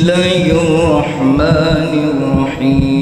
الله الرحمن الرحيم.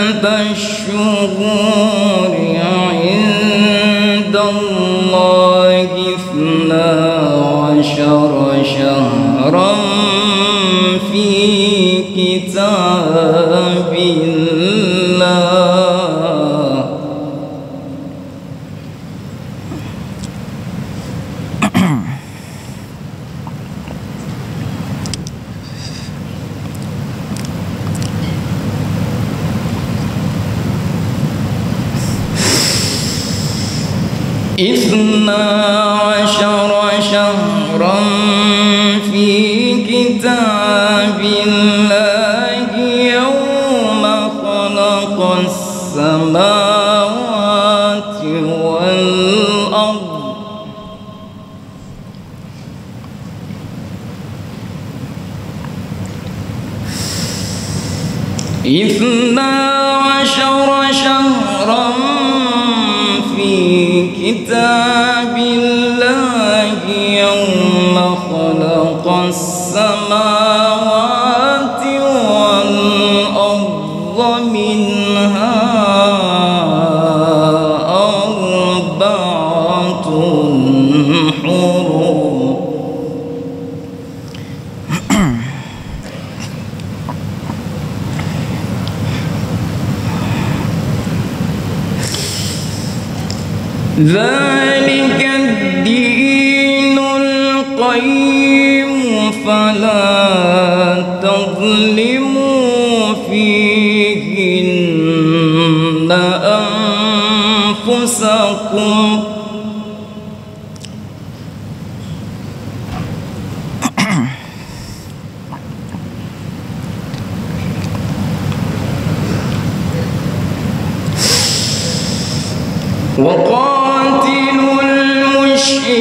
بشر اثنا عشر شهرا في كتاب الله. خلق السماوات وقاتلوا المشركين.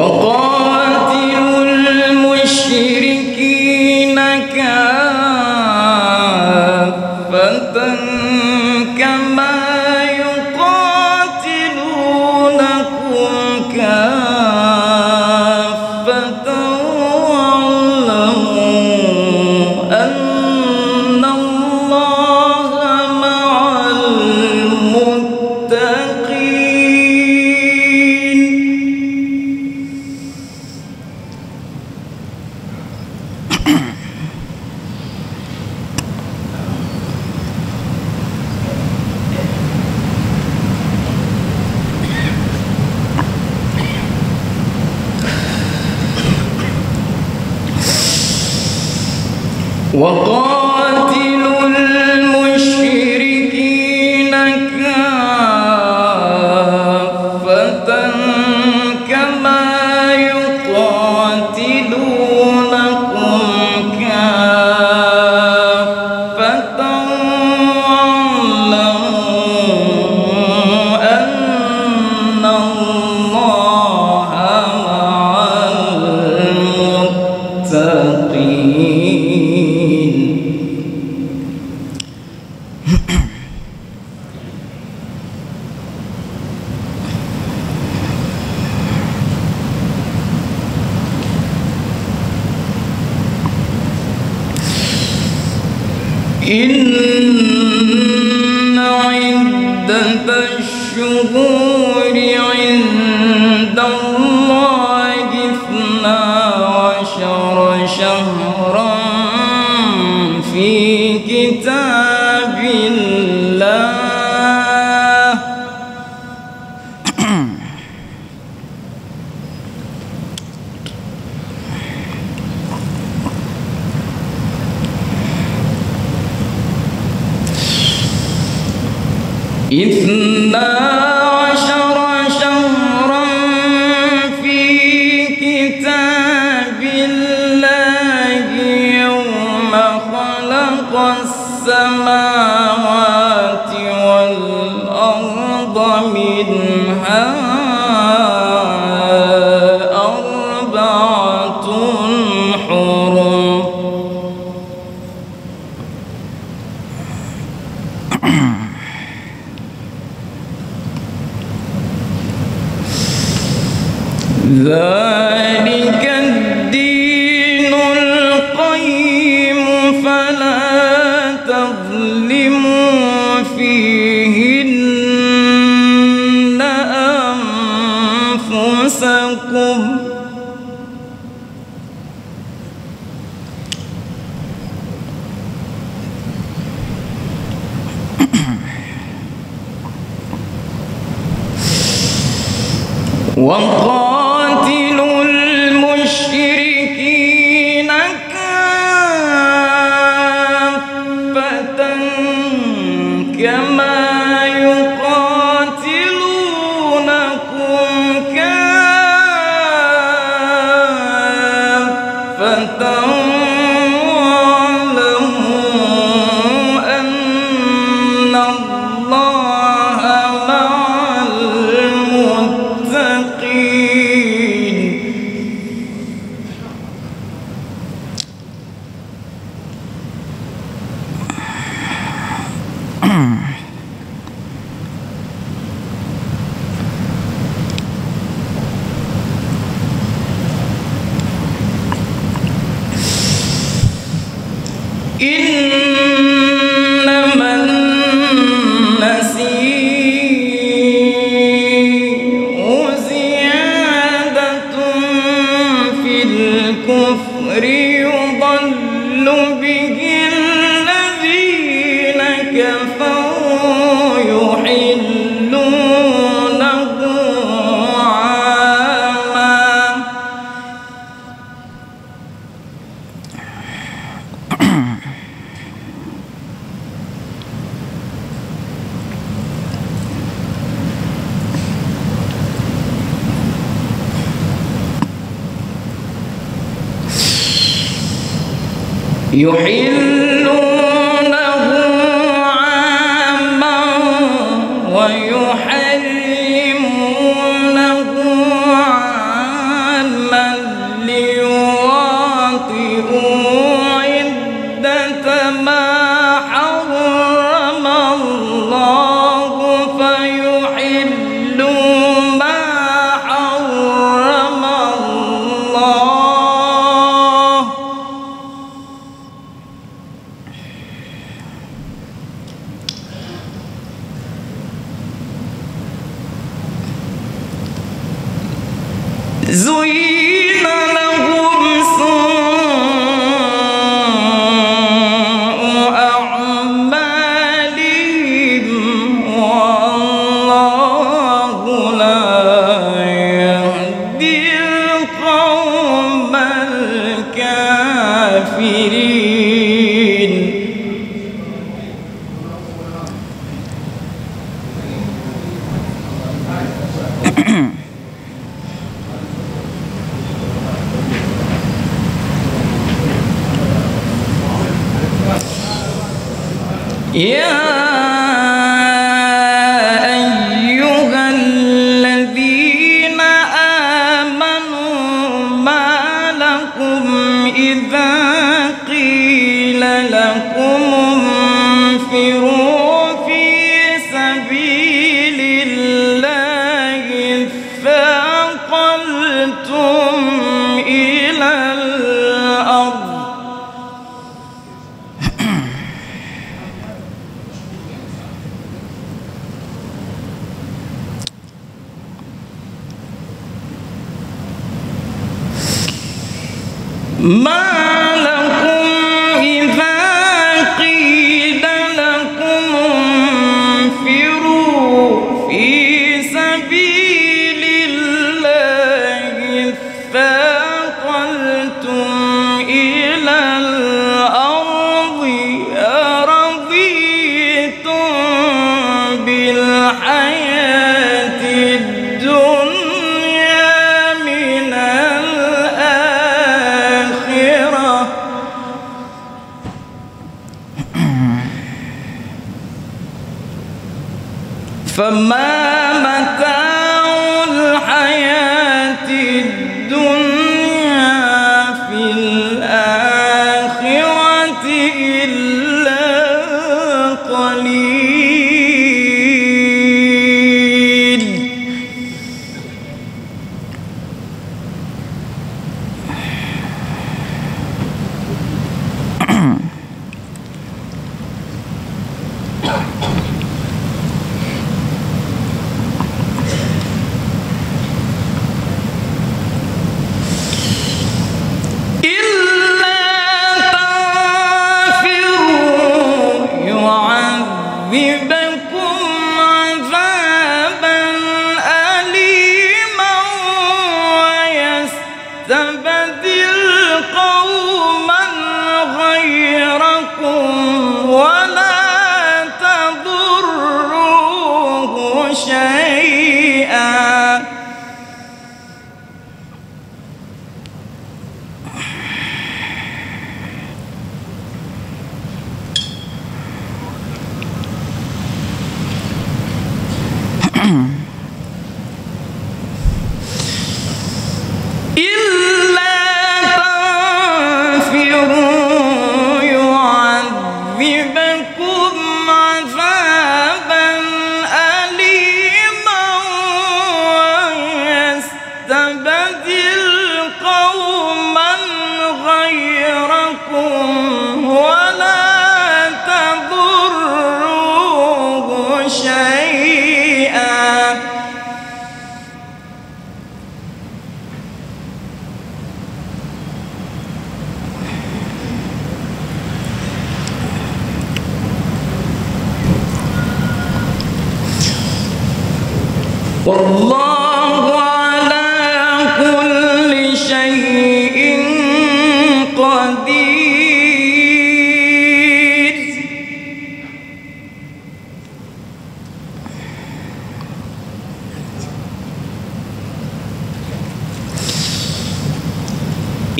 وقال إثنان ذلك الدين القيم فلا تظلموا فيهن أنفسكم. وقال يحيي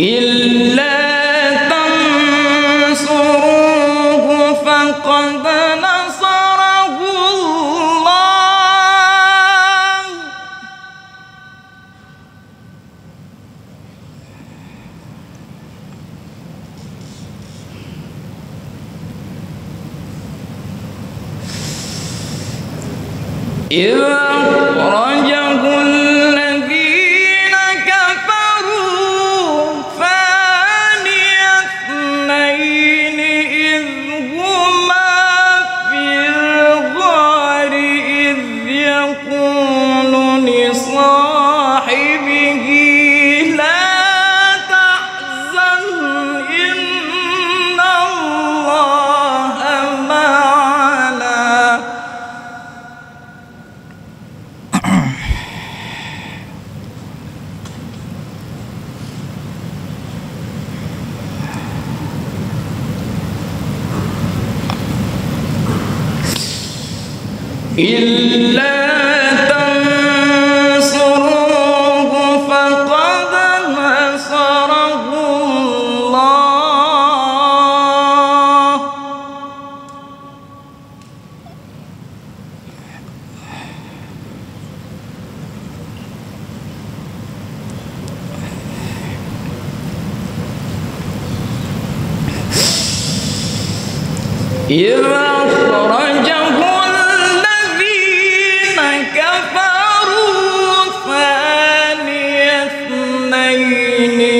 إلا إذ إلا اثنين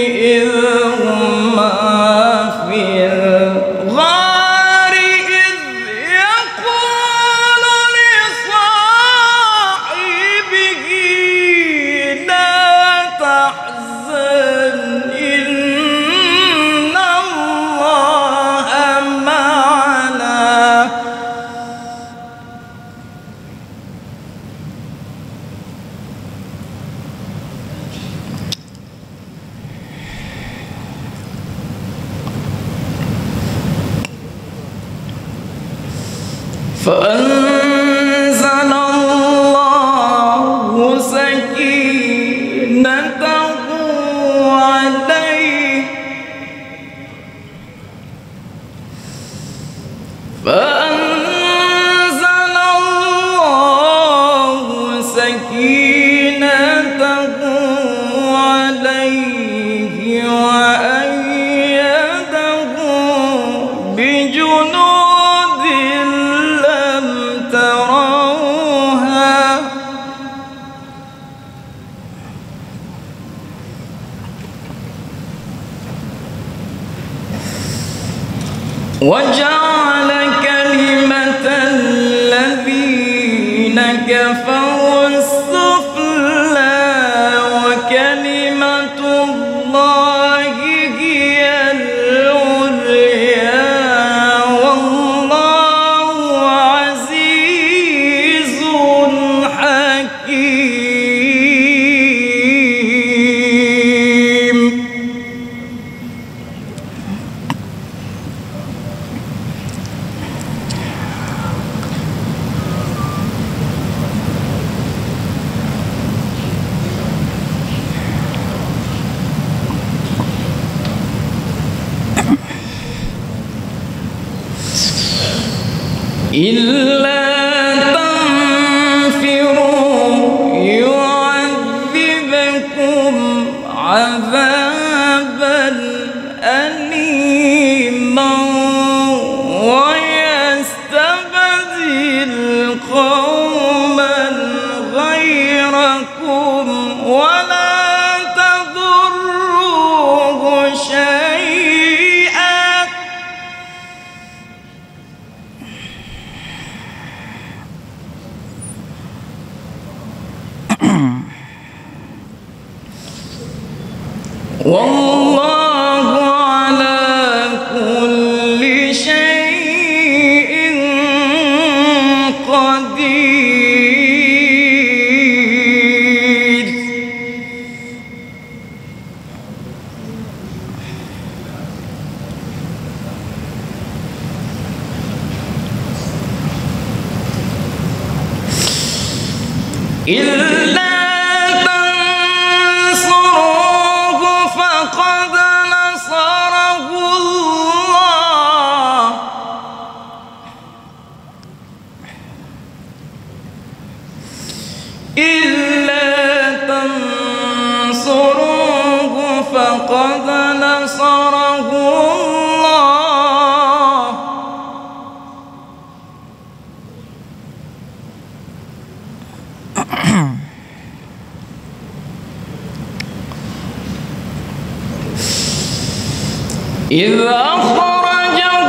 إذ أخرجه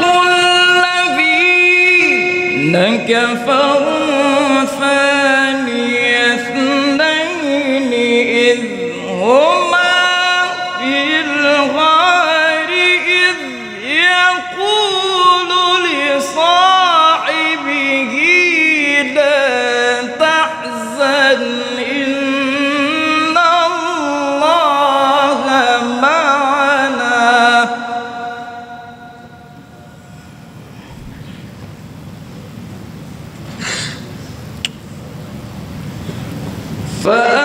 الذين كفروا For-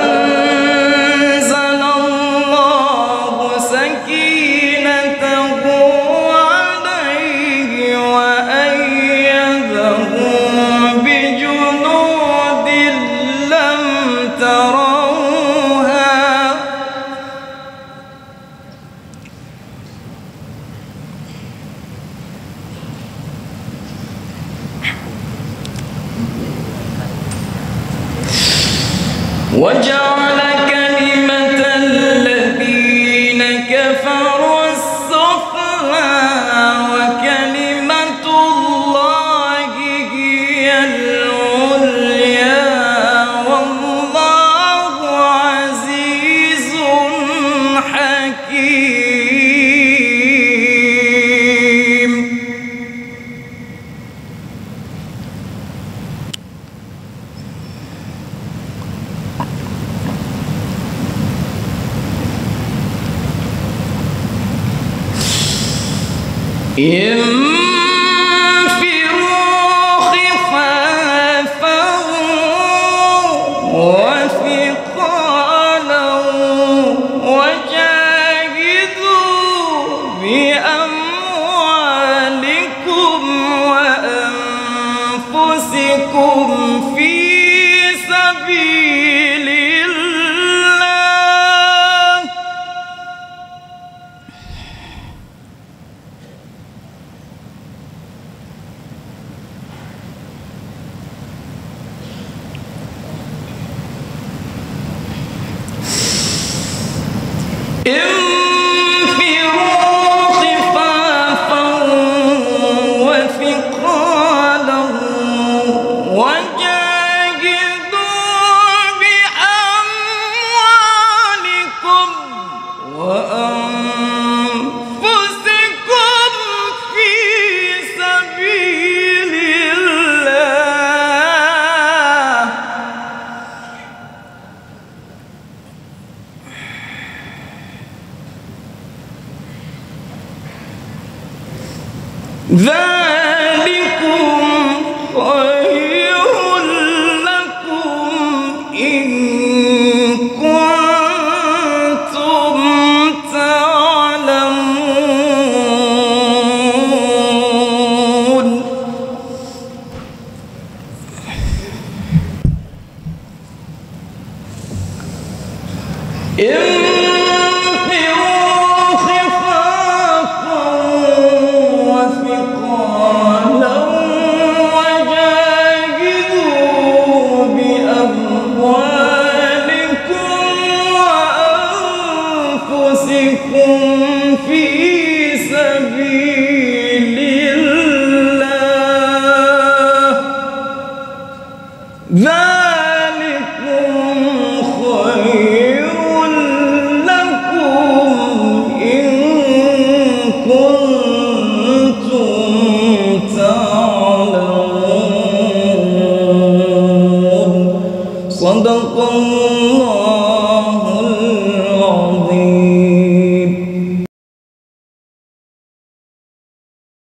أنفسكم في سبيل